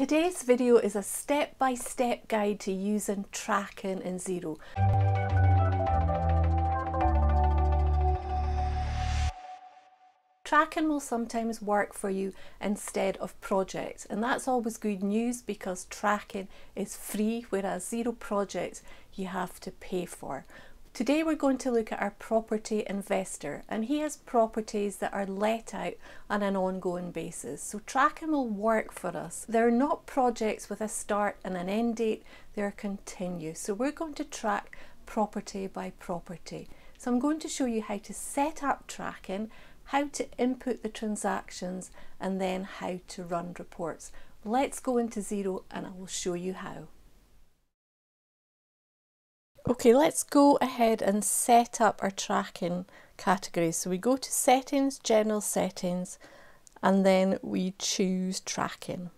Today's video is a step-by-step -step guide to using tracking in Xero. Tracking will sometimes work for you instead of projects and that's always good news because tracking is free whereas Xero projects you have to pay for. Today we're going to look at our property investor and he has properties that are let out on an ongoing basis. So tracking will work for us. They're not projects with a start and an end date, they're continuous. So we're going to track property by property. So I'm going to show you how to set up tracking, how to input the transactions and then how to run reports. Let's go into Xero and I will show you how. Okay, let's go ahead and set up our tracking categories. So we go to settings, general settings, and then we choose tracking.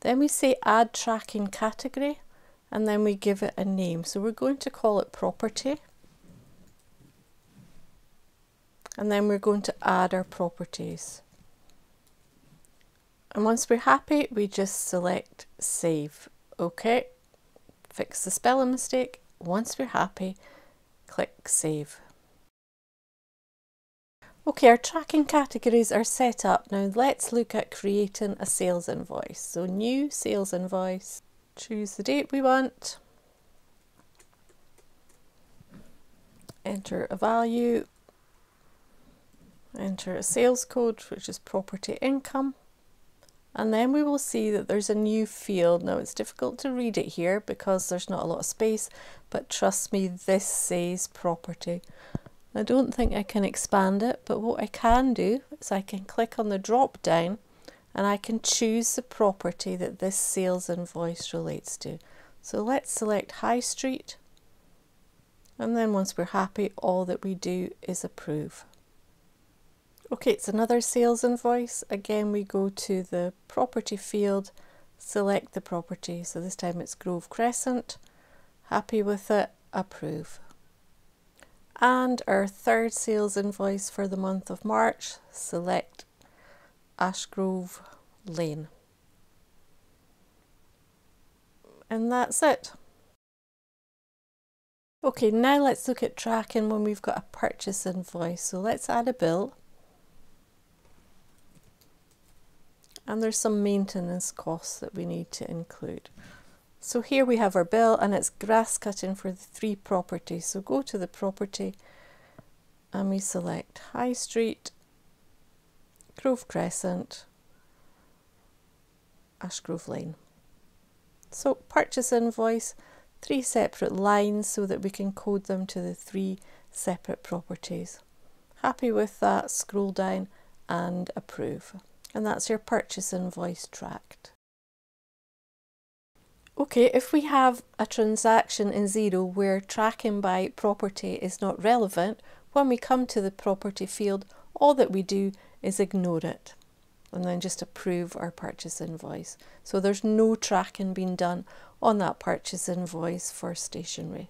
Then we say add tracking category, and then we give it a name. So we're going to call it property. And then we're going to add our properties. And once we're happy, we just select save. Okay, fix the spelling mistake. Once we're happy, click Save. Okay, our tracking categories are set up. Now let's look at creating a sales invoice. So new sales invoice, choose the date we want, enter a value, enter a sales code, which is property income, and then we will see that there's a new field. Now it's difficult to read it here because there's not a lot of space, but trust me, this says property. I don't think I can expand it, but what I can do is I can click on the drop down and I can choose the property that this sales invoice relates to. So let's select High Street. And then once we're happy, all that we do is approve. Okay, it's another sales invoice. Again, we go to the property field, select the property. So this time it's Grove Crescent. Happy with it, approve. And our third sales invoice for the month of March, select Ashgrove Lane. And that's it. Okay, now let's look at tracking when we've got a purchase invoice. So let's add a bill. And there's some maintenance costs that we need to include. So here we have our bill and it's grass cutting for the three properties. So go to the property and we select High Street, Grove Crescent, Ashgrove Lane. So purchase invoice, three separate lines so that we can code them to the three separate properties. Happy with that, scroll down and approve and that's your purchase invoice tracked. Okay, if we have a transaction in Xero where tracking by property is not relevant, when we come to the property field, all that we do is ignore it and then just approve our purchase invoice. So there's no tracking being done on that purchase invoice for stationery.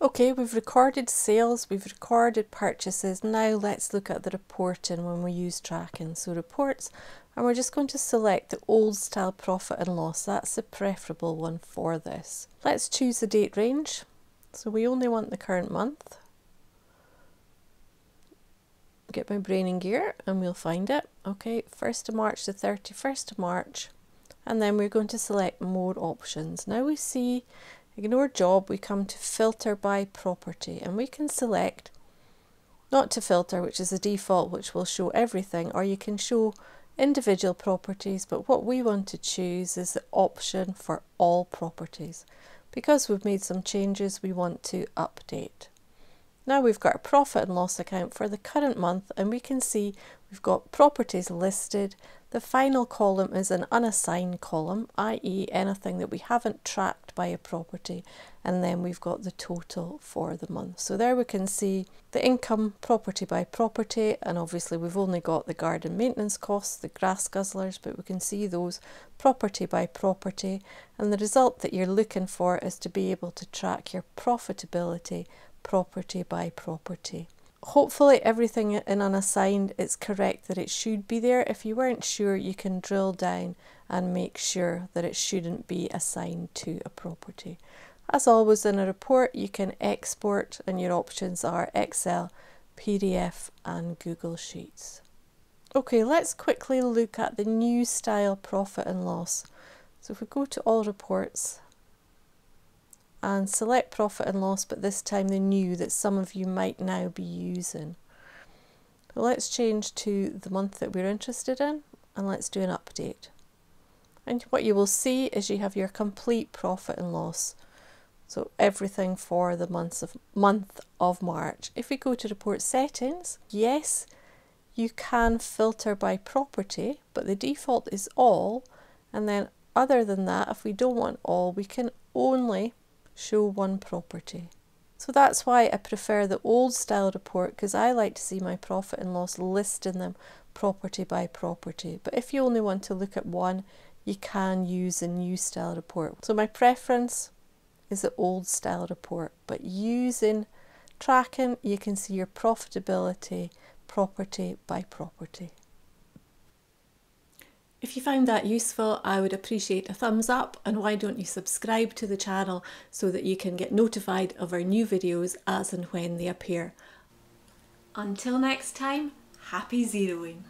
Okay, we've recorded sales, we've recorded purchases. Now let's look at the reporting when we use tracking. So reports, and we're just going to select the old style profit and loss. That's the preferable one for this. Let's choose the date range. So we only want the current month. Get my brain in gear and we'll find it. Okay, 1st of March to 31st of March. And then we're going to select more options. Now we see Ignore job, we come to filter by property and we can select not to filter, which is the default, which will show everything, or you can show individual properties, but what we want to choose is the option for all properties. Because we've made some changes, we want to update. Now we've got a profit and loss account for the current month and we can see we've got properties listed. The final column is an unassigned column, i.e. anything that we haven't tracked by a property and then we've got the total for the month. So there we can see the income property by property and obviously we've only got the garden maintenance costs, the grass guzzlers, but we can see those property by property and the result that you're looking for is to be able to track your profitability property by property. Hopefully everything in unassigned is correct that it should be there. If you weren't sure, you can drill down and make sure that it shouldn't be assigned to a property. As always in a report, you can export and your options are Excel, PDF and Google Sheets. Okay, let's quickly look at the new style profit and loss. So if we go to all reports and select profit and loss, but this time the new that some of you might now be using. Let's change to the month that we're interested in and let's do an update. And what you will see is you have your complete profit and loss. So everything for the months of month of March. If we go to report settings, yes, you can filter by property, but the default is all. And then other than that, if we don't want all, we can only show one property. So that's why I prefer the old style report because I like to see my profit and loss list in them property by property. But if you only want to look at one, you can use a new style report. So my preference is the old style report, but using tracking, you can see your profitability property by property. If you found that useful, I would appreciate a thumbs up and why don't you subscribe to the channel so that you can get notified of our new videos as and when they appear. Until next time, happy xeroing!